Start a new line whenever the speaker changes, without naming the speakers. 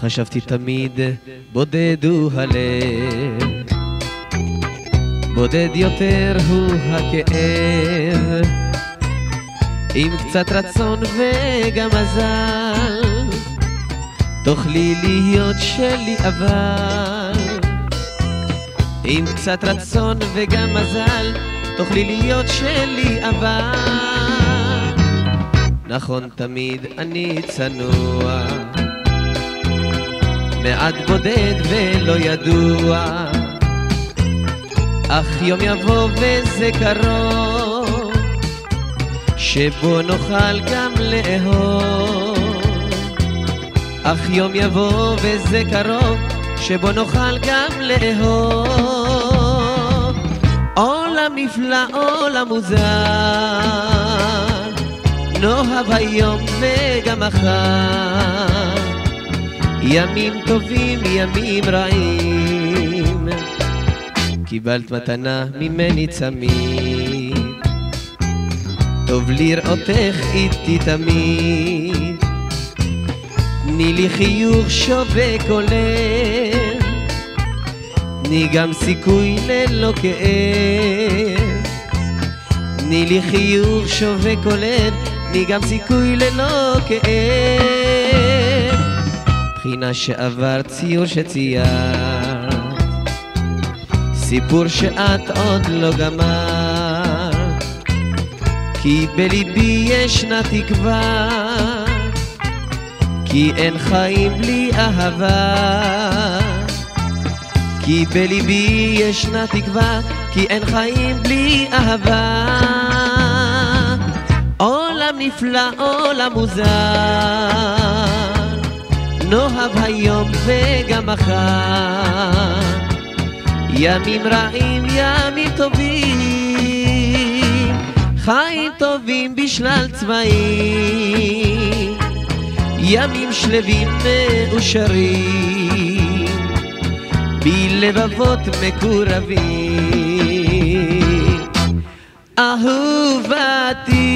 חשבתי תמיד, בודד הוא הלב. בודד יותר הוא הכאב. עם קצת רצון וגם מזל, תוכלי להיות שלי אבל. עם קצת רצון וגם מזל, תוכלי להיות שלי אבל. נכון תמיד אני צנוע, מעט בודד ולא ידוע, אך יום יבוא וזה קרוב, שבו נוכל גם לאהוב. אך יום יבוא וזה קרוב, שבו נוכל גם לאהוב. עולם נפלא, עולם מוזר, נאהב היום וגם מחר. ימים טובים, ימים רעים, קיבלת מתנה ממני צמיד. טוב לראותך איתי תמיד. תני לי חיוך שווה כולל, תני גם סיכוי ללא כאב. תני לי חיוך שווה כולל, תני גם סיכוי ללא כאב. בחינה שעבר ציור שציירת, סיפור שאת עוד לא גמרת, כי בליבי ישנה תקווה. כי אין חיים בלי אהבה. כי בליבי ישנה תקווה. כי אין חיים בלי אהבה. עולם נפלא, עולם מוזר נאהב היום וגם מחר ימים רעים, ימים טובים חיים טובים בשלל צבעים ימים שלווים מאושרים, בלבבות מקורבים. אהובתי